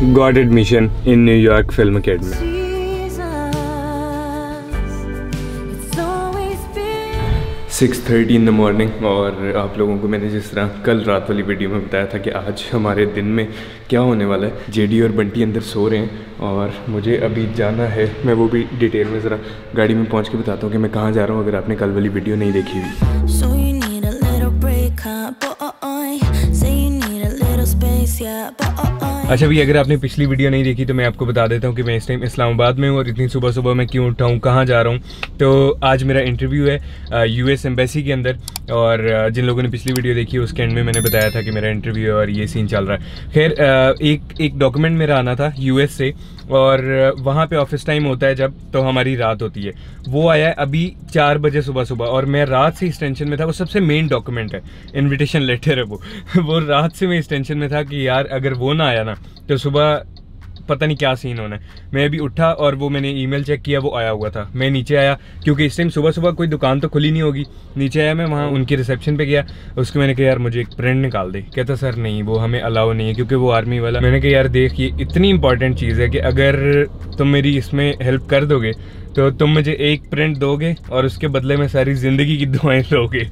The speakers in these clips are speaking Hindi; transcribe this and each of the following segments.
got admission in New York Film Academy. Jesus, it's always been. 6:30 in the morning और आप लोगों को मैंने जिस तरह कल रात वाली वीडियो में बताया था कि आज हमारे दिन में क्या होने वाला है जेडी और बंटी अंदर सो रहे हैं और मुझे अभी जाना है मैं वो भी डिटेल में ज़रा गाड़ी में पहुँच के बताता हूँ कि मैं कहाँ जा रहा हूँ अगर आपने कल वाली वीडियो नहीं देखी हुई So yeah. अच्छा भैया, अगर आपने पिछली वीडियो नहीं देखी तो मैं आपको बता देता हूँ कि मैं इस टाइम इस्लामाबाद में हूँ और इतनी सुबह सुबह मैं क्यों उठा हूँ, कहाँ जा रहा हूँ। तो आज मेरा इंटरव्यू है यूएस एम्बेसी के अंदर और जिन लोगों ने पिछली वीडियो देखी उसके एंड में मैंने बताया था कि मेरा इंटरव्यू है और ये सीन चल रहा है। खैर एक एक डॉक्यूमेंट मेरा आना था यूएस से और वहाँ पे ऑफ़िस टाइम होता है जब तो हमारी रात होती है। वो आया है अभी चार बजे सुबह सुबह और मैं रात से इस टेंशन में था, वो सबसे मेन डॉक्यूमेंट है। इनविटेशन लेटर है वो। वो रात से मैं इस टेंशन में था कि यार, अगर वो ना आया ना तो सुबह पता नहीं क्या सीन होना है मैं भी उठा और वो मैंने ईमेल चेक किया वो आया हुआ था। मैं नीचे आया क्योंकि इस टाइम सुबह सुबह कोई दुकान तो खुली नहीं होगी। नीचे आया मैं वहाँ उनकी रिसेप्शन पे गया। उसके मैंने कहा यार मुझे एक प्रिंट निकाल दे। कहता सर नहीं वो हमें अलाउ नहीं है क्योंकि वो आर्मी वाला। मैंने कहा यार देख ये इतनी इंपॉर्टेंट चीज़ है कि अगर तुम मेरी इसमें हेल्प कर दोगे तो तुम मुझे एक प्रिंट दोगे और उसके बदले में सारी ज़िंदगी की दुआएँ लोगे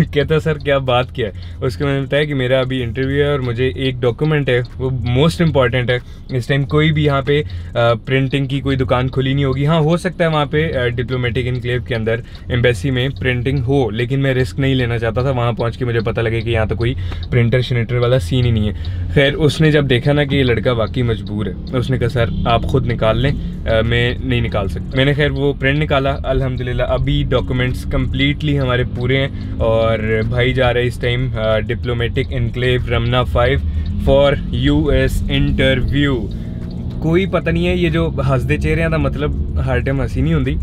कहता, सर, क्या बात क्या है? उसको मैंने बताया कि मेरा अभी इंटरव्यू है और मुझे एक डॉक्यूमेंट है, वो मोस्ट इंपॉर्टेंट है। इस टाइम कोई भी यहाँ पे प्रिंटिंग की कोई दुकान खुली नहीं होगी। हाँ हो सकता है वहाँ पे डिप्लोमेटिक इनक्लेव के अंदर एम्बेसी में प्रिंटिंग हो, लेकिन मैं रिस्क नहीं लेना चाहता था। वहाँ पहुँच के मुझे पता लगे कि यहाँ तो कोई प्रिंटर शनिटर वाला सीन ही नहीं है। खैर उसने जब देखा ना कि ये लड़का वाकई मजबूर है, उसने कहा, सर, आप खुद निकाल लें। मैं नहीं निकाल सकता। मैंने खैर, वो प्रिंट निकाला, अल्हम्दुलिल्लाह। अभी डॉक्यूमेंट्स कम्प्लीटली हमारे पूरे हैं और भाई जा रहे इस time diplomatic enclave Ramna five for U S interview कोई पता नहीं है, ये जो हँसते चेहरे का मतलब हर टाइम हँसी नहीं होती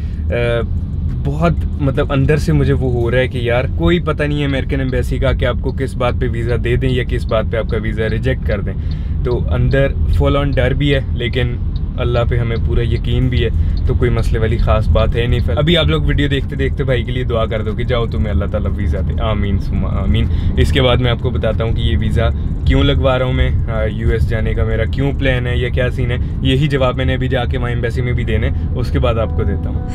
बहुत मतलब अंदर से मुझे वो हो रहा है कि यार, कोई पता नहीं है अमेरिकन एम्बेसी का कि आपको किस बात पे वीज़ा दे दें या किस बात पे आपका वीज़ा रिजेक्ट कर दें। तो अंदर फुल ऑन डर भी है, लेकिन अल्लाह पे हमें पूरा यकीन भी है तो कोई मसले वाली खास बात है नहीं। फिर अभी आप लोग वीडियो देखते देखते भाई के लिए दुआ कर दो कि जाओ तुम्हें अल्लाह ताला वीज़ा दे। आमीन सुमा आमीन। इसके बाद मैं आपको बताता हूँ कि ये वीज़ा क्यों लगवा रहा हूँ मैं? यूएस जाने का मेरा क्यों प्लान है, या क्या सीन है? यही जवाब मैंने अभी जाके वहाँ एम्बेसी में भी देने उसके बाद आपको देता हूँ।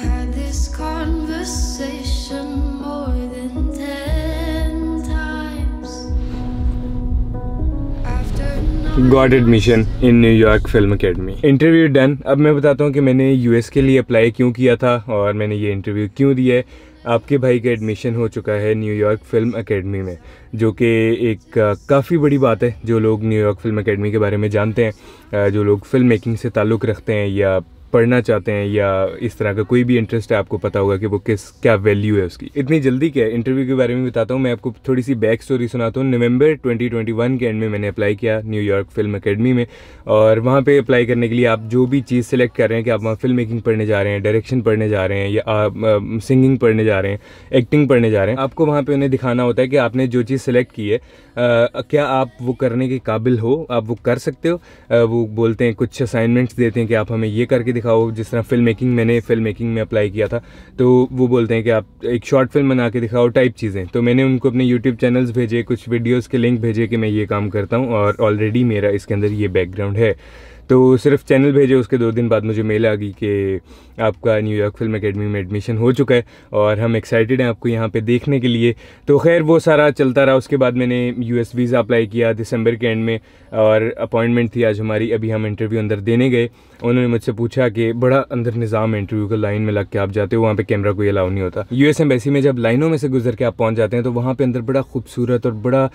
God admission in New York Film Academy interview done अब मैं बताता हूँ कि मैंने यूएस के लिए अप्लाई क्यों किया था और मैंने ये इंटरव्यू क्यों दिया है। आपके भाई का एडमिशन हो चुका है न्यूयॉर्क फ़िल्म अकेडमी में, जो कि एक काफ़ी बड़ी बात है जो लोग न्यूयॉर्क फ़िल्म अकेडमी के बारे में जानते हैं। जो लोग फ़िल्म मेकिंग से ताल्लुक़ रखते हैं या पढ़ना चाहते हैं या इस तरह का कोई भी इंटरेस्ट है, आपको पता होगा कि वो किस, क्या वैल्यू है उसकी। इतनी जल्दी क्या इंटरव्यू के बारे में बताता हूँ, मैं आपको थोड़ी सी बैक स्टोरी सुनाता हूँ। नवंबर 2021 के एंड में मैंने अप्लाई किया न्यूयॉर्क फ़िल्म अकेडमी में और वहाँ पे अप्लाई करने के लिए आप जो भी चीज़ सेलेक्ट कर रहे हैं कि आप वहाँ फ़िल्म मेकिंग पढ़ने जा रहे हैं डायरेक्शन पढ़ने जा रहे हैं या आप सिंगिंग पढ़ने जा रहे हैं एक्टिंग पढ़ने जा रहे हैं, आपको वहाँ पर उन्हें दिखाना होता है कि आपने जो चीज़ सेलेक्ट की है क्या आप वो करने के काबिल हो? आप वो कर सकते हो? वो बोलते हैं, कुछ असाइनमेंट्स देते हैं कि आप हमें ये करके दिखाओ जिस तरह फ़िल्म मेकिंग मैंने फ़िल्म मेकिंग में अप्लाई किया था तो वो बोलते हैं कि आप एक शॉर्ट फ़िल्म बना के दिखाओ टाइप चीज़ें। तो मैंने उनको अपने यूट्यूब चैनल्स भेजे, कुछ वीडियोज़ के लिंक भेजे कि मैं ये काम करता हूँ और ऑलरेडी मेरा इसके अंदर ये बैकग्राउंड है। तो सिर्फ़ चैनल भेजे, उसके दो दिन बाद मुझे मेल आ गई कि आपका न्यूयॉर्क फ़िल्म एकेडमी में एडमिशन हो चुका है और हम एक्साइटेड हैं आपको यहाँ पे देखने के लिए। तो खैर, वो सारा चलता रहा। उसके बाद मैंने यूएस वीज़ा अप्लाई किया दिसंबर के एंड में और अपॉइंटमेंट थी आज हमारी। अभी हम इंटरव्यू अंदर देने गए। उन्होंने मुझसे पूछा कि बड़ा अंदर निज़ाम है इंटरव्यू का लाइन में लग के आप जाते हो, वहाँ पे कैमरा कोई अलाउ नहीं होता। यूएस एम्बेसी में जब लाइनों में से गुजर के आप पहुँच जाते हैं तो वहाँ पे अंदर बड़ा खूबसूरत और बड़ा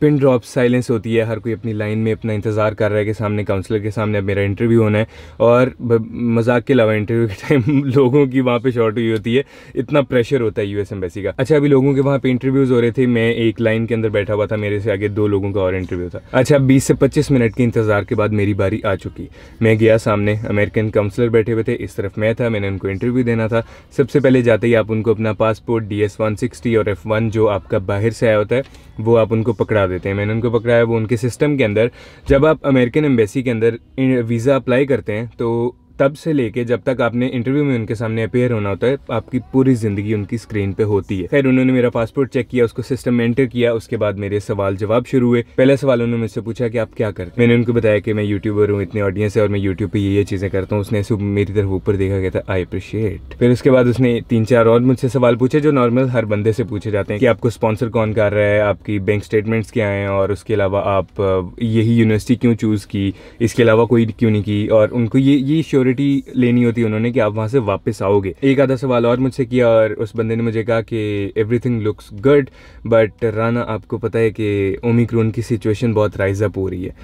पिन ड्रॉप साइलेंस होती है। हर कोई अपनी लाइन में अपना इंतज़ार कर रहा है कि सामने काउंसलर के सामने अब मेरा इंटरव्यू होना है। और मज़ाक के अलावा इंटरव्यू के टाइम लोगों की वहाँ पर शॉर्ट हुई होती है। इतना प्रेशर होता है यूएस एम्बेसी का। अच्छा अभी लोगों के वहाँ पर इंटरव्यूज़ हो रहे थे। मैं एक लाइन के अंदर बैठा हुआ था। मेरे से आगे दो लोगों का और इंटरव्यू था। अच्छा बीस से पच्चीस मिनट के इंतज़ार के बाद मेरी बारी आ चुकी। मैं गया सामने अमेरिकन काउंसलर बैठे हुए थे। इस तरफ़ मैं था, मैंने उनको इंटरव्यू देना था। सबसे पहले जाते ही आप उनको अपना passport D S one sixty और एफ़ वन जो आपका बाहर से आया होता है, वो आप उनको पकड़ा देते हैं। मैंने उनको पकड़ाया वो उनके सिस्टम के अंदर। जब आप अमेरिकन एम्बेसी के अंदर वीज़ा अप्लाई करते हैं तो तब से लेके जब तक आपने इंटरव्यू में उनके सामने अपेयर होना होता है, आपकी पूरी ज़िंदगी उनकी स्क्रीन पे होती है। खैर, उन्होंने मेरा पासपोर्ट चेक किया, उसको सिस्टम में एंटर किया, उसके बाद मेरे सवाल जवाब शुरू हुए। पहला सवाल उन्होंने मुझसे पूछा कि आप क्या करते मैंने उनको बताया कि मैं यूट्यूबर हूँ, इतने ऑडियंस है और मैं यूट्यूब पर ये ये चीज़ें करता हूँ। उसने मेरी तरफ़ ऊपर देखा गया था आई अप्रिशिएट फिर उसके बाद उसने तीन चार और मुझसे सवाल पूछे, जो नॉर्मल हर बंदे से पूछे जाते हैं कि आपको स्पॉन्सर कौन कर रहा है, आपकी बैंक स्टेटमेंट्स क्या हैं, और उसके अलावा आप यही यूनिवर्सिटी क्यों चूज़ की? इसके अलावा कोई क्यों नहीं की? और उनको ये ये श्योरिटी लेनी होती है उन्होंने कि आप वहाँ से वापस आओगे। एक आधा सवाल और मुझसे किया और उस बंदे ने मुझे कहा कि everything looks good but Rana आपको पता है कि ओमिक्रोन की सिचुएशन बहुत राइज अप हो रही है।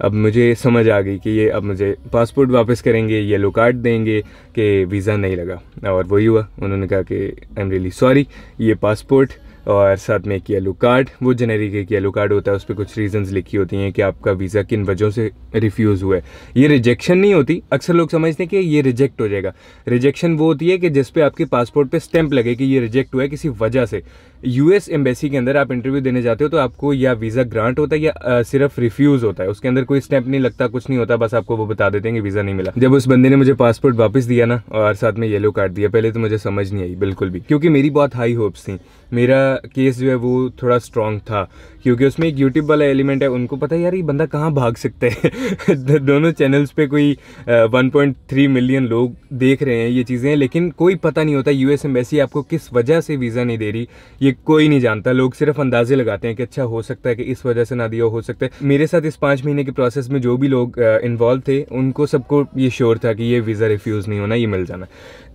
अब मुझे समझ आ गई कि ये अब मुझे पासपोर्ट वापस करेंगे येलो कार्ड देंगे कि वीज़ा नहीं लगा। और वही हुआ। उन्होंने कहा कि आई एम रियली सॉरी ये पासपोर्ट और साथ में एक येलो कार्ड वो जेनेरिक एक येलो कार्ड होता है उस पर कुछ रीजंस लिखी होती हैं कि आपका वीज़ा किन वजहों से रिफ्यूज़ हुआ है। ये रिजेक्शन नहीं होती अक्सर लोग समझते हैं कि ये रिजेक्ट हो जाएगा। रिजेक्शन वो होती है कि जिस पे आपके पासपोर्ट पे स्टैंप लगे कि ये रिजेक्ट हुआ है किसी वजह से। यूएस एम्बेसी के अंदर आप इंटरव्यू देने जाते हो तो आपको या वीज़ा ग्रांट होता है या अ, सिर्फ़ रिफ्यूज़ होता है। उसके अंदर कोई स्टैंप नहीं लगता कुछ नहीं होता बस आपको वो बता देते हैं कि वीज़ा नहीं मिला। जब उस बंदे ने मुझे पासपोर्ट वापस दिया ना और साथ में येलो कार्ड दिया पहले तो मुझे समझ नहीं आई बिल्कुल भी। क्योंकि मेरी बहुत हाई होप्स थी। मेरा केस जो है वो थोड़ा स्ट्रॉन्ग था। क्योंकि उसमें एक यूट्यूब वाला एलिमेंट है, उनको पता है यार ये बंदा कहाँ भाग सकता है? दोनों चैनल्स पे कोई वन पॉइंट थ्री मिलियन लोग देख रहे हैं ये चीज़ें, लेकिन कोई पता नहीं होता यूएस एम्बेसी आपको किस वजह से वीज़ा नहीं दे रही। ये कोई नहीं जानता, लोग सिर्फ़ अंदाजे लगाते हैं कि अच्छा हो सकता है कि इस वजह से ना दिया, हो सकता है। मेरे साथ इस पाँच महीने के प्रोसेस में जो भी लोग इन्वॉल्व थे, उनको सबको ये श्योर था कि ये वीज़ा रिफ्यूज़ नहीं होना, ये मिल जाना।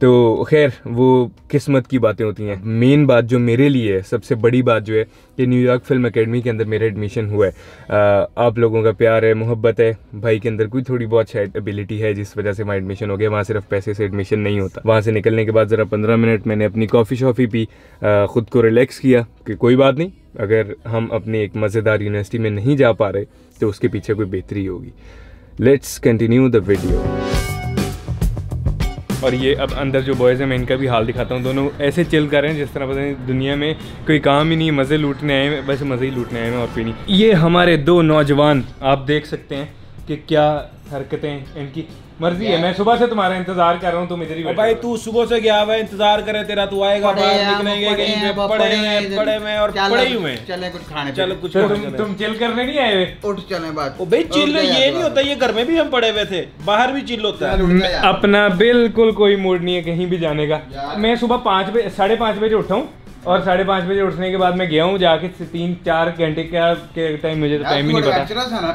तो खैर, वो किस्मत की बातें होती हैं। मेन बात जो मेरे लिए सबसे बड़ी बात जो है कि न्यूयॉर्क फ़िल्म एकेडमी के अंदर मेरा एडमिशन हुआ है। आप लोगों का प्यार है, मोहब्बत है, भाई के अंदर कोई थोड़ी बहुत शायद एबिलिटी है जिस वजह से वहाँ एडमिशन हो गया, वहाँ सिर्फ़ पैसे से एडमिशन नहीं होता। वहाँ से निकलने के बाद ज़रा पंद्रह मिनट मैंने अपनी कॉफ़ी शॉफ़ी पी ख़ुद को रिलैक्स किया कि कोई बात नहीं, अगर हम अपनी एक मज़ेदार यूनिवर्सिटी में नहीं जा पा रहे तो उसके पीछे कोई बेहतरी होगी। लेट्स कंटिन्यू द वीडियो और ये अब अंदर जो बॉयज़ हैं, मैं इनका भी हाल दिखाता हूँ। दोनों ऐसे चिल कर रहे हैं, जिस तरह पता नहीं दुनिया में कोई काम ही नहीं, मज़े लूटने आए हैं, बस मज़े ही लूटने आए हैं और कोई नहीं। ये हमारे दो नौजवान, आप देख सकते हैं कि क्या हरकतें इनकी। मर्ज़ी है मैं सुबह से तुम्हारा इंतज़ार कर रहा हूँ तुम इधर ही भाई तू सुबह से गया हुआ इंतज़ार करे तेरा? तू आएगा बाहर निकलेंगे कहीं पे पड़े हैं पड़े हुए और चल पड़े ही हुए चले कुछ खाने चलो कुछ तो तुम तुम चिल करने नहीं आए हुए? उठ चले बात ओ भाई चिल ये नहीं होता ये घर में भी हम पड़े हुए थे बाहर भी चिल होता है। अपना बिल्कुल कोई मूड नहीं है कहीं भी जाने का। मैं सुबह पाँच बजे साढ़े पाँच बजे उठा हूँ और साढ़े पाँच बजे उठने के बाद मैं गया हूँ जाके तीन चार घंटे का के टाइम मुझे तो टाइम ही नहीं पता।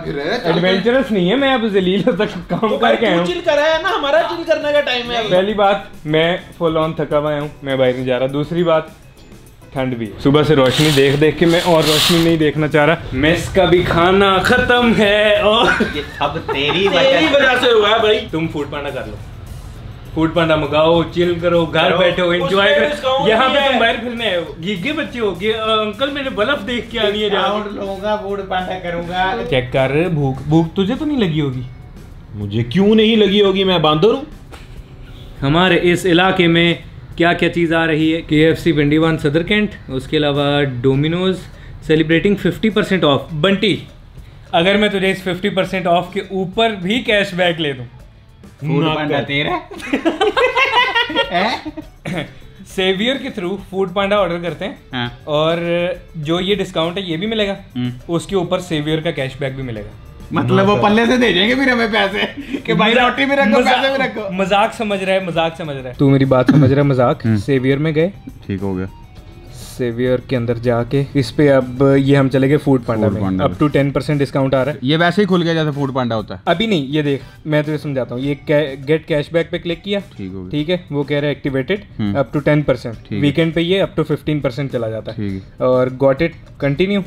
है एडवेंचरस नहीं है मैं अब जलील तक काम करके आया हूँ। चिल कर है ना हमारा चिल करने का टाइम है पहली बात मैं फुल ऑन थका हुआ हूँ मैं बाहर नहीं जा रहा। दूसरी बात ठंड भी सुबह से रोशनी देख देख के मैं और रोशनी नहीं देखना चाह रहा। मेस का भी खाना खत्म है और अब तेरी तेरी वजह से हुआ है भाई तुम फ़ूड पांडा कर लो। फ़ूड पांडा मंगाओ चिल करो घर बैठो एंजॉय करो। यहाँ पे तुम बाहर फिरने आए हो। गिगे बच्चे हो गए अंकल मैंने बल्ब देख के आनी है लूँगा फ़ूड पांडा करूँगा। चेक कर भूख भूख तुझे तो नहीं लगी होगी? मुझे क्यों नहीं लगी होगी? मैं बांधो हूँ। हमारे इस इलाके में क्या क्या चीज़ आ रही है? के एफ़ सी भिंडीवान सदर कैंट उसके अलावा Domino's celebrating 50 percent off Bunty अगर मैं तुझे इस 50 परसेंट ऑफ़ के ऊपर भी कैश बैक ले दूँ फ़ूड पांडा तेरा? सेवियर के थ्रू फ़ूड पांडा ऑर्डर करते हैं। हाँ। और जो ये डिस्काउंट है ये भी मिलेगा। हम्म। उसके ऊपर सेवियर का कैशबैक भी मिलेगा। मतलब वो पल्ले से दे देंगे फिर हमें पैसे? कि भाई रोटी भी रखो पैसे भी रखो। मज़ाक समझ रहा है मज़ाक समझ रहा है। तू मेरी बात समझ रहा है मज़ाक। सेवियर में गए? ठीक हो गया। सेवियर के अंदर जाके इस पे अब ये हम चले गए फ़ूड पांडा में। अब टू टेन परसेंट डिस्काउंट आ रहा है। ये वैसे ही खुल गया जैसे फ़ूड पांडा होता है। अभी नहीं ये देख मैं तुझे समझाता हूँ। ये गेट कैशबैक पे क्लिक किया। ठीक हो ठीक है वो कह रहा है activated. Up to ten percent weekend पे ये अप टू फिफ्टीन परसेंट चला जाता है। और गॉट इट कंटिन्यू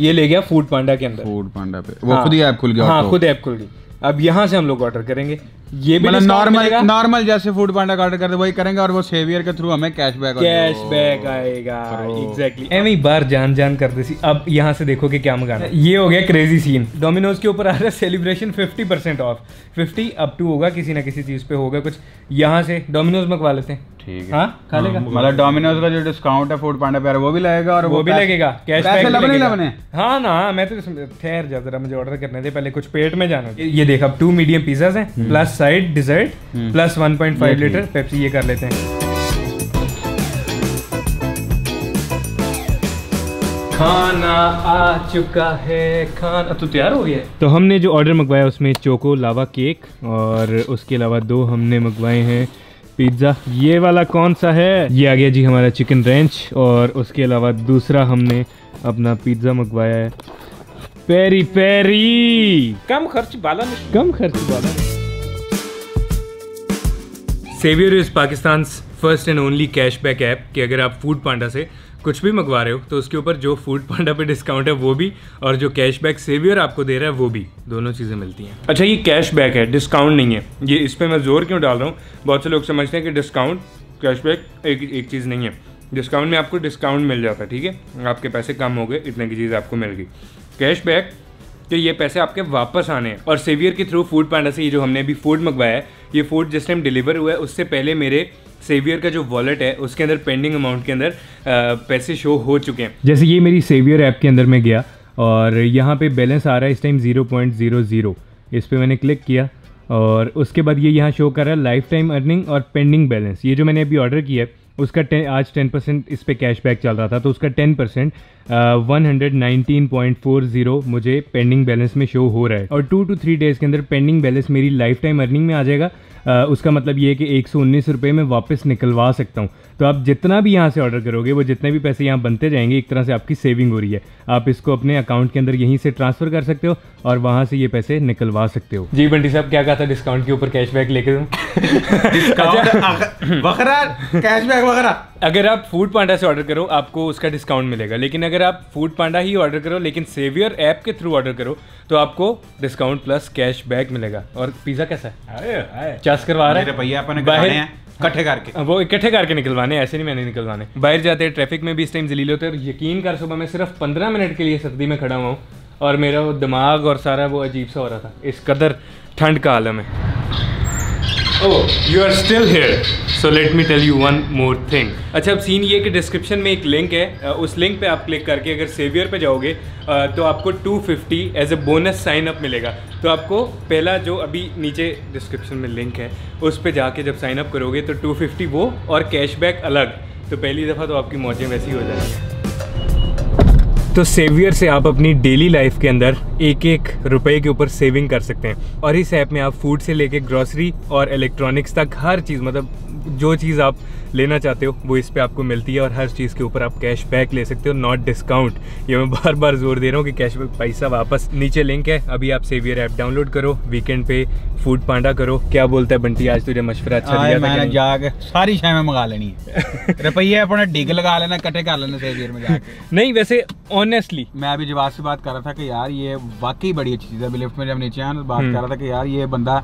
ये ले गया फ़ूड पांडा के अंदर। फ़ूड पांडा पे। वो हाँ। खुद ही ऐप खुल गया हाँ खुद ऐप खुल गई। अब यहाँ से हम लोग ऑर्डर करेंगे। ये भी मतलब नॉर्मल नॉर्मल जैसे फ़ूड पांडा का ऑर्डर करते वही करेंगे और वो सेवियर के थ्रू हमें कैशबैक कैशबैक आएगा। एग्जैक्टली एवं ही बार जान जान करते सी अब यहाँ से देखो कि क्या मंगाना है। ये हो गया क्रेजी सीन डोमिनोज के ऊपर आ रहा है celebration 50 percent off 50 up to होगा किसी ना किसी चीज़ पे होगा कुछ। यहाँ से डोमिनोज मंगवा लेते हैं। ठीक है। हाँ? खा मतलब डोमिनोज का जो डिस्काउंट है फ़ूड पांडा पे वो भी लगेगा और वो भी लगेगा। कैश पैसे लबने ही हाँ ना मैं तो ठहर जा जरा मुझे ऑर्डर करने थे पहले कुछ पेट में जाना ये- ये देख अब टू मीडियम पिज्जाज हैं plus side dessert plus 1.5 litre Pepsi ये कर लेते हैं। खाना आ चुका है खाना तो तैयार हो गया तो हमने जो ऑर्डर मंगवाया उसमें चोको लावा केक और उसके अलावा दो हमने मंगवाए हैं पिज़्ज़ा ये वाला कौन सा है? ये आ गया जी हमारा चिकन रेंच और उसके अलावा दूसरा हमने अपना पिज़्ज़ा मंगवाया है। Peri peri! कम खर्च बाला में कम खर्च बाला Savyour is Pakistan first and only cashback app कि अगर आप फ़ूड पांडा से कुछ भी मंगवा रहे हो तो उसके ऊपर जो फ़ूड पांडा पे डिस्काउंट है, वो भी, और जो कैशबैक सेवियर आपको दे रहा है, वो भी। दोनों चीज़ें मिलती हैं। अच्छा ये कैशबैक है डिस्काउंट नहीं है। ये इस पर मैं ज़ोर क्यों डाल रहा हूँ? बहुत से लोग समझते हैं कि डिस्काउंट कैशबैक एक एक चीज़ नहीं है। डिस्काउंट में आपको डिस्काउंट मिल जाता है, ठीक है? आपके पैसे कम हो गए, इतने की चीज़ आपको मिल गई। कैशबैक कि ये पैसे आपके वापस आने हैं, और सेवियर के थ्रू फ़ूड पांडा से ये जो हमने अभी फ़ूड मंगवाया है, ये फ़ूड जिस टाइम डिलीवर हुआ है, उससे पहले मेरे सेवियर का जो वॉलेट है, उसके अंदर पेंडिंग अमाउंट के अंदर पैसे शो हो चुके हैं। जैसे ये मेरी सेवियर ऐप के अंदर मैं गया और यहाँ पे बैलेंस आ रहा है इस time zero point zero zero इस पर मैंने क्लिक किया और उसके बाद ये यहाँ शो कर रहा है लाइफ टाइम अर्निंग और पेंडिंग बैलेंस ये जो मैंने अभी ऑर्डर किया है, उसका 10 आज टेन परसेंट इस पे कैशबैक चल रहा था तो उसका ten percent one hundred nineteen point four zero मुझे पेंडिंग बैलेंस में शो हो रहा है। और टू टू थ्री डेज़ के अंदर पेंडिंग बैलेंस मेरी लाइफ टाइम अर्निंग में आ जाएगा। उसका मतलब ये है कि एक सौ उन्नीस रुपये में वापस निकलवा सकता हूँ। तो आप जितना भी यहाँ से ऑर्डर करोगे वो जितने भी पैसे यहाँ बनते जाएँगे एक तरह से आपकी सेविंग हो रही है। आप इसको अपने अकाउंट के अंदर यहीं से ट्रांसफ़र कर सकते हो और वहाँ से ये पैसे निकलवा सकते हो। जी बंटी साहब क्या कहा था डिस्काउंट के ऊपर कैशबैक लेके डिस्काउंट वगैरह कैशबैक वगैरह अगर आप फ़ूड पांडा से ऑर्डर करो आपको उसका डिस्काउंट मिलेगा। लेकिन अगर आप फ़ूड पांडा ही ऑर्डर करो लेकिन सेवियर ऐप के थ्रू ऑर्डर करो तो आपको डिस्काउंट प्लस कैश बैक मिलेगा। और पिज़्ज़ा कैसा है? चस करवा रहा मेरे है भैया अपन बाहर- हैं इकट्ठे करके। वो इकट्ठे करके निकलवाने ऐसे नहीं मैंने निकलवाने। बाहर जाते हैं ट्रैफ़िक में भी इस टाइम जलील होते हैं और यकीन कर सुबह मैं सिर्फ़ पंद्रह मिनट के लिए सर्दी में खड़ा हुआ हूँ और मेरा वो दिमाग और सारा वो अजीब सा हो रहा था। इस कदर ठंड का आलम है। ओ you are still here. So let me tell you one more thing. अच्छा अब सीन ये कि डिस्क्रिप्शन में एक लिंक है। उस लिंक पे आप क्लिक करके अगर सेवियर पे जाओगे तो आपको 250 as a bonus sign up मिलेगा। तो आपको पहला जो अभी नीचे डिस्क्रिप्शन में लिंक है, उस पे जाके जब साइन अप करोगे तो 250 वो और कैशबैक अलग। तो पहली दफ़ा तो आपकी मौजें वैसी हो जाएँगी तो सेवियर से आप अपनी डेली लाइफ के अंदर एक एक रुपए के ऊपर सेविंग कर सकते हैं। और इस ऐप में आप फ़ूड से लेके ग्रोसरी और इलेक्ट्रॉनिक्स तक हर चीज़ मतलब जो चीज़ आप लेना चाहते हो वो इस पे आपको मिलती है और हर चीज़ के ऊपर आप कैश बैक ले सकते हो नॉट डिस्काउंट ये मैं बार बार ज़ोर दे रहा हूँ कि कैश बैक पैसा वापस नीचे लिंक है। अभी आप सेवियर ऐप डाउनलोड करो वीकेंड पे फ़ूड पांडा करो। क्या बोलता है बंटी आज तुझे मशवरा अच्छा दिया मैंने? जाके सारी शय में मंगा लेनी है। रुपये अपना डिग लगा लेना कटे कर लेना सेवियर में नहीं वैसे ऑनेस्टली मैं अभी जवाब से बात कर रहा था कि यार ये वाकई बड़ी अच्छी चीज़ है। अभी लिफ्ट में जब नीचे आया तो बात कर रहा था कि यार ये बंदा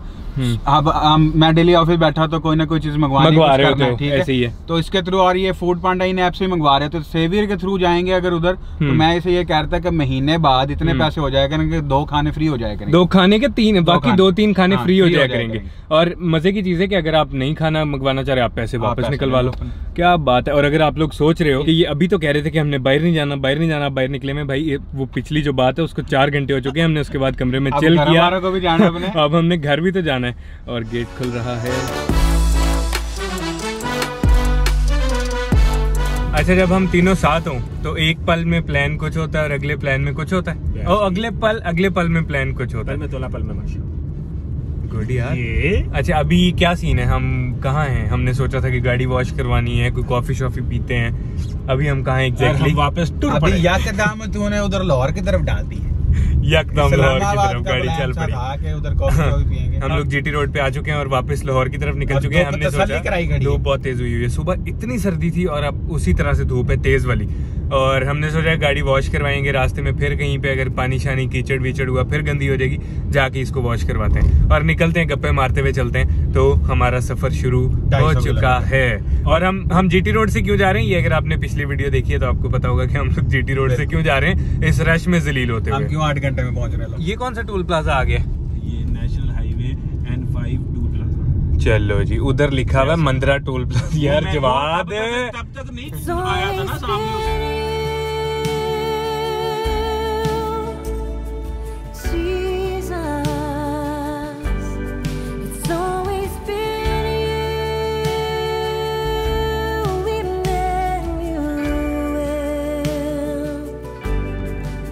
अब मैं डेली ऑफ़िस बैठा तो कोई ना कोई चीज़ मंगवा करना होते है, हो, ऐसे ही। है। तो इसके थ्रू और ये फ़ूड पांडा इन ऐप से मंगवा रहे हैं। तो सेवियर के थ्रू जाएँगे अगर उधर तो मैं इसे ये कह रहा था कि महीने बाद इतने पैसे हो जाए करेंगे दो खाने फ्री हो जाए करेंगे। दो खाने के तीन बाकी दो तीन खाने हाँ, फ्री हो free जाया करेंगे। और मज़े की चीज़ है कि अगर आप नहीं खाना मंगवाना चाह रहे आप पैसे वापस निकलवा लो। क्या बात है। और अगर आप लोग सोच रहे हो कि ये अभी तो कह रहे थे कि हमने बाहर नहीं जाना बाहर नहीं जाना बाहर निकले में भाई ये वो पिछली जो बात है उसको चार घंटे हो चुके हैं हमने उसके बाद कमरे में चिल किया। को भी जाना अब हमने घर भी तो जाना है। और गेट खुल रहा है। अच्छा जब हम तीनों साथ हों तो एक पल में प्लान कुछ होता है और अगले प्लान में कुछ होता है? और अगले पल अगले पल में प्लान कुछ होता है? में तोला पल में गुड यार। अच्छा अभी क्या सीन है? हम कहाँ हैं? हमने सोचा था कि गाड़ी वॉश करवानी है कोई कॉफ़ी शॉफी पीते हैं। अभी हम कहा एग्जैक्टली वापस टूर अभी या के दाम तूने उधर लाहौर की तरफ़ डाल दी है। यकदम लाहौर की तरफ़ गाड़ी चल पड़ी। उधर कॉफ़ी हम लोग जीटी रोड पे आ चुके हैं और वापस लाहौर की तरफ़ निकल चुके हैं हमने सोचा खड़ी है। धूप बहुत तेज हुई हुई है। सुबह इतनी सर्दी थी और अब उसी तरह से धूप है तेज वाली। और हमने सोचा गाड़ी वॉश करवाएँगे रास्ते में फिर कहीं पे अगर पानी शानी कीचड़ वीचड़ हुआ फिर गंदी हो जाएगी जाके इसको वॉश करवाते हैं। और निकलते हैं गप्पे मारते हुए चलते हैं तो हमारा सफ़र शुरू हो 250 चुका है। और हम हम जीटी रोड से क्यों जा रहे हैं? ये अगर आपने पिछली वीडियो देखी है तो आपको पता होगा कि हम लोग जीटी रोड से क्यों जा रहे हैं इस रश में जलील होते हैं क्यों आठ घंटे में पहुँच रहे हैं ये कौन सा टोल प्लाजा आ गया ये national highway N five two plaza चलो जी उधर लिखा हुआ मंदरा टोल प्लाजा यार जवाब। तब तक नहीं आया था ना सामने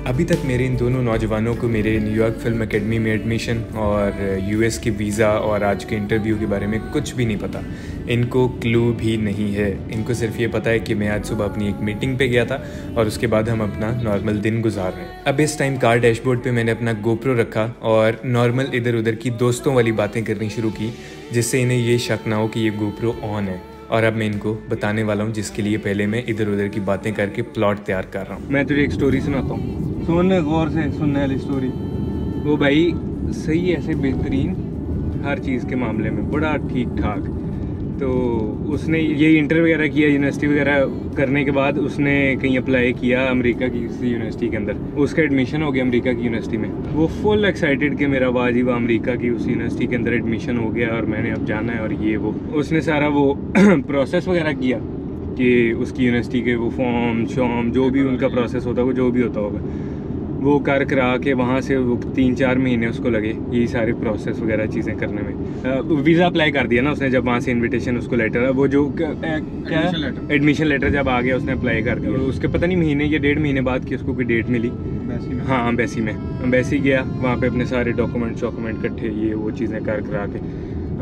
अभी तक मेरे इन दोनों नौजवानों को मेरे न्यूयॉर्क फ़िल्म एकेडमी में एडमिशन और यूएस के वीज़ा और आज के इंटरव्यू के बारे में कुछ भी नहीं पता। इनको क्लू भी नहीं है। इनको सिर्फ़ ये पता है कि मैं आज सुबह अपनी एक मीटिंग पे गया था और उसके बाद हम अपना नॉर्मल दिन गुजार रहे हैं। अब इस टाइम कार डैशबोर्ड पे मैंने अपना गोप्रो रखा और नॉर्मल इधर उधर की दोस्तों वाली बातें करनी शुरू की, जिससे इन्हें ये शक ना हो कि ये गोप्रो ऑन है। और अब मैं इनको बताने वाला हूँ, जिसके लिए पहले मैं इधर उधर की बातें करके प्लॉट तैयार कर रहा हूँ। मैं तुझे एक स्टोरी सुनाता हूँ। सुन, गौर से सुनने वाली स्टोरी वो भाई सही ऐसे बेहतरीन हर चीज़ के मामले में बड़ा ठीक ठाक तो उसने ये इंटर वगैरह किया यूनिवर्सिटी वगैरह करने के बाद उसने कहीं अप्लाई किया अमेरिका की किसी यूनिवर्सिटी के अंदर। उसका एडमिशन हो गया अमेरिका की यूनिवर्सिटी में। वो फुल एक्साइटेड कि मेरा वाजिब अमेरिका की उस यूनिवर्सिटी के अंदर एडमिशन हो गया और मैंने अब जाना है और ये वो। उसने सारा वो प्रोसेस वगैरह किया कि उसकी यूनिवर्सिटी के वो फॉर्म शॉर्म जो भी उनका प्रोसेस होता होगा जो भी होता होगा। वो कर करा के वहाँ से वो तीन चार महीने उसको लगे यही सारे प्रोसेस वगैरह चीज़ें करने में। वीज़ा अप्लाई कर दिया ना उसने जब वहाँ से इनविटेशन उसको लेटर वो जो क्या? एडमिशन लेटर जब आ गया उसने अप्लाई कर दिया। उसके पता नहीं महीने या डेढ़ महीने बाद की उसको कोई डेट मिली। ही अम्बेसी में। अम्बेसी गया वहाँ पे अपने सारे डॉक्यूमेंट्स डॉक्यूमेंट इकट्ठे ये वो चीज़ें कर करा के।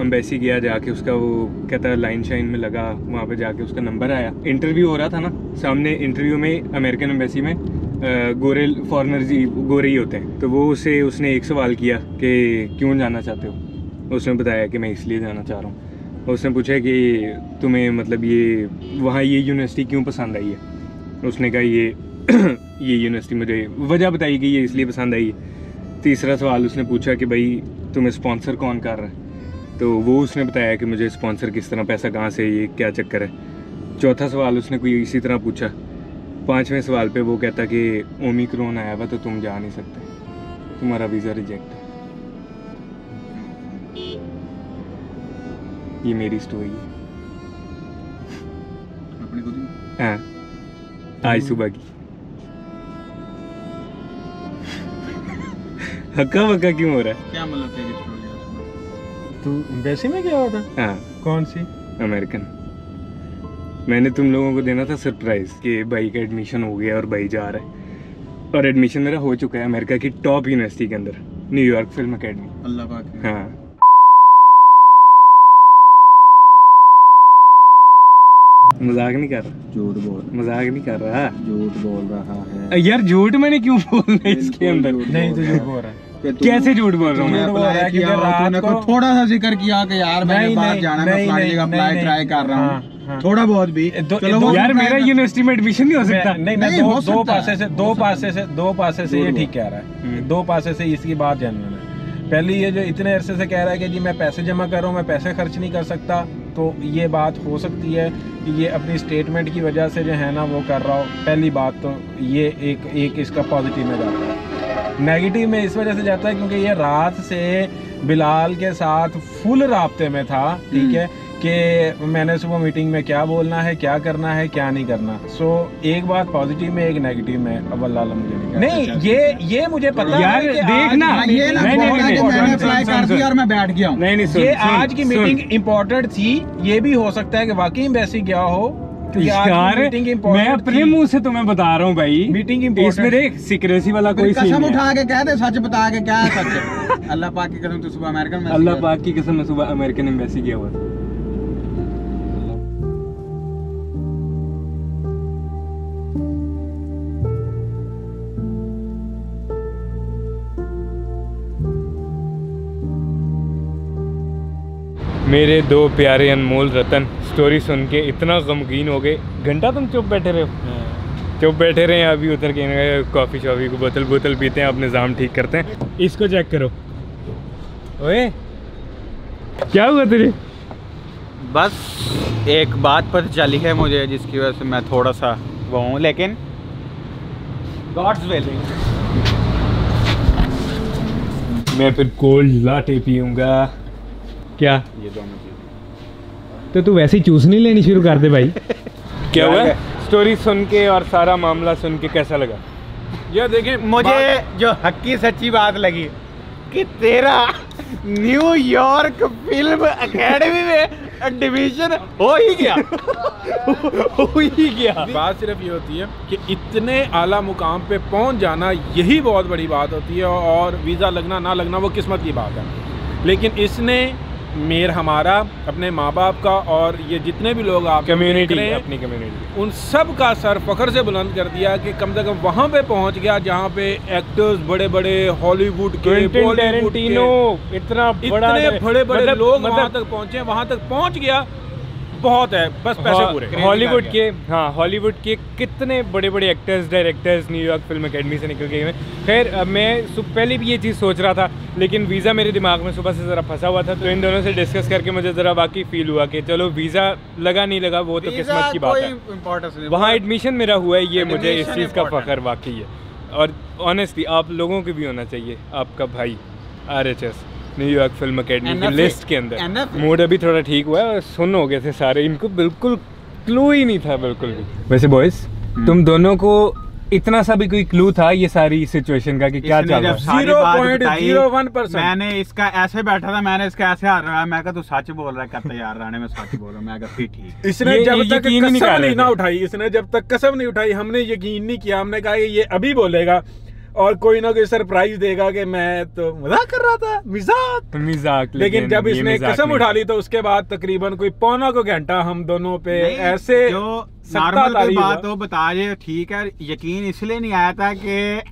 अम्बेसी गया जाके उसका वो कहता है लाइन शाइन में लगा वहाँ पे जाके उसका नंबर आया। इंटरव्यू हो रहा था ना सामने इंटरव्यू में अमेरिकन एम्बेसी में। गोरे फॉरनर जी, गोरे ही होते हैं। तो वो उसे, उसने एक सवाल किया कि क्यों जाना चाहते हो? उसने बताया कि मैं इसलिए जाना चाह रहा हूँ। उसने पूछा कि तुम्हें मतलब ये, वहाँ ये यूनिवर्सिटी क्यों पसंद आई है? उसने कहा, ये ये यूनिवर्सिटी मुझे वजह बताई कि ये इसलिए पसंद आई है। तीसरा सवाल उसने पूछा कि भाई, तुम्हें स्पॉन्सर कौन कर रहा है? तो वो उसने बताया कि मुझे स्पॉन्सर किस तरह, पैसा कहाँ से ये क्या चक्कर है? चौथा सवाल उसने कोई इसी तरह पूछा पाँचवें सवाल पे वो कहता कि ओमिक्रोन आया हुआ तो तुम जा नहीं सकते। तुम्हारा वीज़ा रिजेक्ट है। ये मेरी स्टोरी है। ही? हाँ। आज सुबह की। हक्का वक्का क्यों हो रहा है? क्या मतलब तेरी स्टोरी तू वैसे में क्या होता हाँ। कौन सी? अमेरिकन। मैंने तुम लोगों को देना था सरप्राइज़ कि भाई का एडमिशन हो गया और भाई जा रहा है। और एडमिशन मेरा हो चुका है अमेरिका की टॉप यूनिवर्सिटी के अंदर न्यूयॉर्क फ़िल्म अकेडमी अल्लाह पाक। हाँ। मज़ाक नहीं कर रहा? झूठ बोल मज़ाक नहीं कर रहा? झूठ बोल रहा है। यार झूठ मैंने क्यों बोलना है इसके अंदर? नहीं तो झूठ बोल रहा है। कैसे झूठ बोल रहा हूँ? मैं थोड़ा सा ज़िक्र किया कि यार मैंने बाहर जाना मैं अप्लाई ट्राई कर रहा हूँ। हाँ। थोड़ा बहुत भी। दो- चलो दो- यार मेरा यूनिवर्सिटी में एडमिशन नहीं हो सकता। मैं- नहीं मैं दो दो पासे से दो पासे से दो पासे से ये ठीक कह रहा है। हम्म। दो पासे से इसकी बात जानना है। पहली ये जो इतने अरसे से कह रहा है कि जी मैं पैसे जमा कर रहा हूँ मैं पैसे खर्च नहीं कर सकता तो ये बात हो सकती है कि ये अपनी स्टेटमेंट की वजह से जो है ना वो कर रहा हो। पहली बात तो ये एक एक इसका पॉजिटिव में जाता है। नेगेटिव में इस वजह से जाता है क्योंकि ये रात से बिलाल के साथ फुल राब्ते में था ठीक है? कि मैंने सुबह मीटिंग में क्या बोलना है क्या करना है क्या नहीं करना। सो so, एक बात पॉजिटिव में एक नेगेटिव में अब अल्लाह मुझे नहीं नहीं ये ये मुझे पता यार, कि देख आज की ये नहीं, नहीं, मैं हूँ। ये आज की मीटिंग इम्पोर्टेंट थी ये भी हो सकता है कि वाकई वैसी गया हो यार मैं अपने मुँह से तुम्हें बता रहा हूँ भाई। मीटिंग इसमें देख सिक्रेसी वाला कोई सीन कसम उठा के कह दे सच बता के क्या सच। अल्लाह पाक की कसम तू सुबह अमेरिकन में अल्लाह पाक की कसम मैं सुबह अमेरिकन एम्बेसी गया हुआ मेरे दो प्यारे अनमोल रतन स्टोरी सुन के इतना गमगीन हो गए। घंटा तुम चुप बैठे रहे हो? चुप बैठे रहे हैं अभी उतर के कॉफ़ी शॉफ़ी को बोतल बोतल पीते हैं अपने निज़ाम ठीक करते हैं। इसको चेक करो। ओए क्या हुआ तेरे? बस एक बात पता चली है मुझे जिसकी वजह से मैं थोड़ा सा वो हूँ लेकिन गॉड्स विलिंग मैं फिर कोल्ड लाटे पीऊँगा। क्या? ये दोनों चीज़। तो तू वैसे ही चूस नहीं लेनी शुरू कर दे भाई। क्या हुआ? स्टोरी सुन के और सारा मामला सुन के कैसा लगा? ये देखिए मुझे जो हक्की सच्ची बात लगी कि तेरा न्यूयॉर्क फ़िल्म एकेडमी में एडमिशन हो ही गया। हो ही गया। बात सिर्फ़ ये होती है कि इतने आला मुकाम पे पहुँच जाना यही बहुत बड़ी बात होती है और वीज़ा लगना ना लगना वो किस्मत की बात है। लेकिन इसने मेर हमारा अपने माँ बाप का और ये जितने भी लोग आप कम्युनिटी अपनी कम्युनिटी उन सब का सर फखर से बुलंद कर दिया कि कम से कम वहाँ पे पहुँच गया जहाँ पे एक्टर्स बड़े बड़े हॉलीवुड के बॉलीवुड के इतना बड़ा इतने बड़े बड़े मतलब- लोग मतलब, वहाँ तक पहुँचे वहाँ तक पहुँच गया। बहुत है बस पैसे पूरे। हॉलीवुड के हाँ हॉलीवुड के कितने बड़े बड़े actors directors New York Film Academy से निकल गए हैं। खैर मैं पहले भी ये चीज़ सोच रहा था लेकिन वीज़ा मेरे दिमाग में सुबह से ज़रा फंसा हुआ था तो इन दोनों से डिस्कस करके मुझे ज़रा बाकी फील हुआ कि चलो वीज़ा लगा नहीं लगा वो तो किस्मत की बात है। वहाँ एडमिशन मेरा हुआ है ये मुझे इस चीज़ का फ़ख्र वाकई है। और ऑनेस्टली आप लोगों के भी होना चाहिए आपका भाई R H S New York Film Academy की लिस्ट के अंदर। मूड अभी थोड़ा ठीक हुआ है और सुन हो गए थे सारे। इनको बिल्कुल क्लू ही नहीं था बिल्कुल भी। वैसे बॉयज़ तुम दोनों को इतना सा भी कोई क्लू था ये सारी सिचुएशन का कि क्या चल रहा है? सारी बात बताई, 0.01% मैंने इसका ऐसे बैठा था मैंने इसका ऐसे हाथ रहा मैं कहा तू सच बोल रहा है कहता यार राणे मैं सच बोल रहा हूँ मैं कहा फिर ठीक। इसने ये- जब ये तक नहीं कसम नहीं ना उठाई इसने जब तक कसम नहीं उठाई हमने यकीन नहीं किया हमने कहा ये अभी बोलेगा और कोई ना कोई सरप्राइज़ देगा कि मैं तो मज़ाक कर रहा था मज़ाक। मज़ाक लेकिन जब इसने कसम उठा ली तो उसके बाद तकरीबन कोई पौना को घंटा हम दोनों पे ऐसे जो नॉर्मल बात हो बता ये ठीक है यकीन इसलिए नहीं आया था कि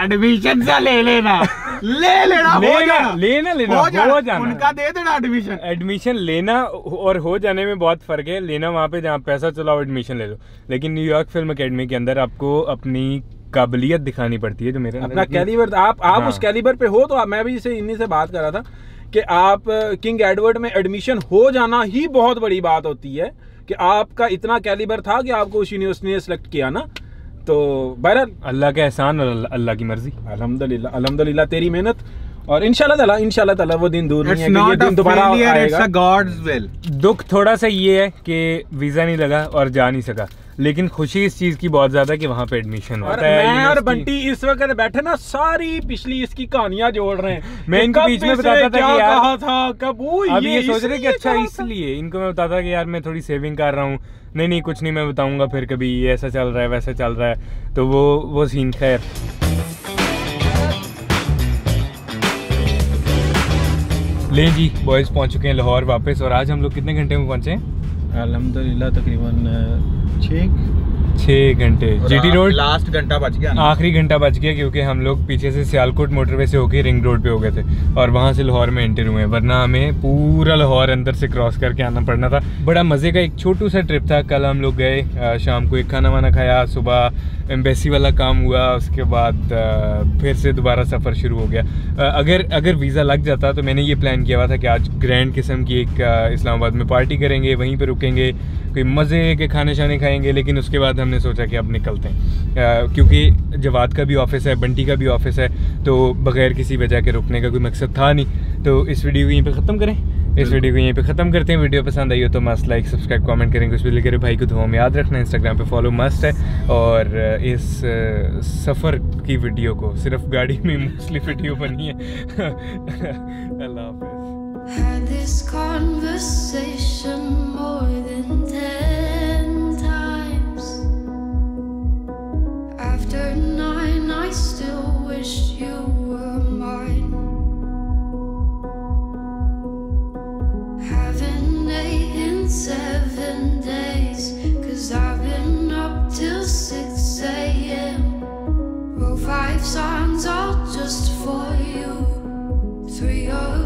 एडमिशन से ले लेना। ले लेना हो लेना, जाना। लेना, लेना, हो जाना, हो जाना। उनका दे देना एडमिशन एडमिशन लेना और हो जाने में बहुत फ़र्क है। लेना वहाँ पे जहाँ पैसा चलाओ एडमिशन ले लो। लेकिन न्यूयॉर्क फ़िल्म एकेडमी के अंदर आपको अपनी काबिलियत दिखानी पड़ती है जो मेरे अपना कैलिबर आप आप हाँ। उस कैलिबर पे हो तो आप- मैं भी इसे इन्हीं से बात कर रहा था कि आप किंग एडवर्ड में एडमिशन हो जाना ही बहुत बड़ी बात होती है कि आपका इतना कैलिबर था कि आपको उस यूनिवर्सिटी ने सेलेक्ट किया ना। तो बहरहाल। अल्लाह का एहसान और अल्लाह- की मर्ज़ी। अल्हम्दुलिल्लाह अल्हम्दुलिल्लाह तेरी मेहनत। और इंशाल्लाह ताला इंशाल्लाह ताला वो दिन दूर नहीं है दिन दोबारा आएगा। गॉड्स विल दुख थोड़ा सा ये है कि वीज़ा नहीं लगा और जा नहीं सका। लेकिन खुशी इस चीज़ की बहुत ज़्यादा कि वहाँ पे एडमिशन होता है मैं और बंटी इस वक्त बैठे ना सारी पिछली इसकी कहानियाँ जोड़ रहे हैं। मैं इनको बीच में बताता था क्या कि यार- कहा था कब वो अब ये सोच रहे कि इसलिए अच्छा इसलिए इनको मैं बताता कि यार मैं थोड़ी सेविंग कर रहा हूँ। नहीं नहीं कुछ नहीं मैं बताऊँगा फिर कभी ये ऐसा चल रहा है वैसा चल रहा है। तो वो वो सीन खैर। ले जी बॉयज़ पहुँच चुके हैं लाहौर वापस और आज हम लोग कितने घंटे में पहुँचे अल्हम्दुलिल्लाह तकरीबन छः छः घंटे। जीटी रोड लास्ट घंटा बच गया आखिरी घंटा बच गया क्योंकि हम लोग पीछे से सियालकोट मोटरवे से होके रिंग रोड पे हो गए थे और वहाँ से लाहौर में एंटर हुए वरना हमें पूरा लाहौर अंदर से क्रॉस करके आना पड़ना था। बड़ा मज़े का एक छोटू सा ट्रिप था। कल हम लोग गए शाम को एक खाना वाना खाया सुबह एम्बेसी वाला काम हुआ उसके बाद फिर से दोबारा सफ़र शुरू हो गया। अगर अगर वीज़ा लग जाता तो मैंने ये प्लान किया हुआ था कि आज ग्रैंड किस्म की एक इस्लामाबाद में पार्टी करेंगे वहीं पर रुकेंगे कोई मज़े के खाने शाने खाएँगे लेकिन उसके बाद हमने सोचा कि अब निकलते हैं। क्योंकि जवाद का भी ऑफ़िस है बंटी का भी ऑफ़िस है तो बगैर किसी वजह के रुकने का कोई मकसद था नहीं। तो इस वीडियो को यहीं पर ख़त्म करें। इस वीडियो को यहीं पे ख़त्म करते हैं। वीडियो पसंद आई हो तो मस्त लाइक सब्सक्राइब कमेंट करें। कुछ भी लिखे भाई को दुआ में याद रखना। इंस्टाग्राम पे फॉलो मस्त है। और इस सफ़र की वीडियो को सिर्फ़ गाड़ी में मोस्टली वीडियो बनी है। अल्लाह हाफिज़। after I still wish you were mine. Haven't in seven days, cause I've been up till 6 a.m. Wrote five songs all just for you, three of